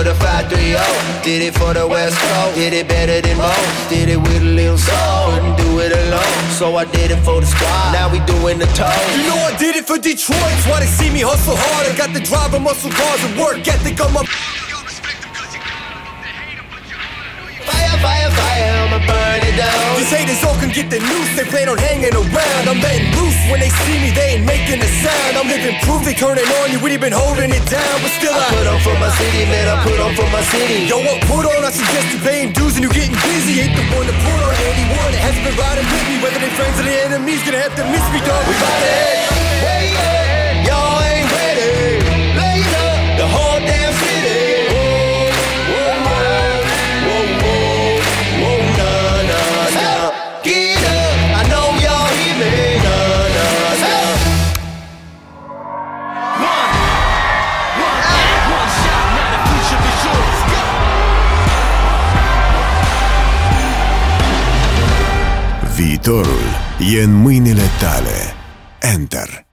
3-0. Did it for the West Coast. Did it better than most. Did it with a little soul. Couldn't do it alone. So I did it for the squad. Now we doing the toes. You know I did it for Detroit. That's why they see me hustle hard. I got the drive and muscle cars and work ethic on my. Haters all can get the noose, they plan on hanging around. I'm letting loose when they see me, they ain't making a sound. I'm living proof, they turning on you, we been holding it down, but still I I. put on for my city, man. I put on for my city. Yo, what put on? I suggest you paying dues and you getting busy. Ain't the one to put on anyone that hasn't been riding with me. Whether they friends or they enemies, gonna have to miss me, dog. We bout to head. Way Viitorul e în mâinile tale. Enter.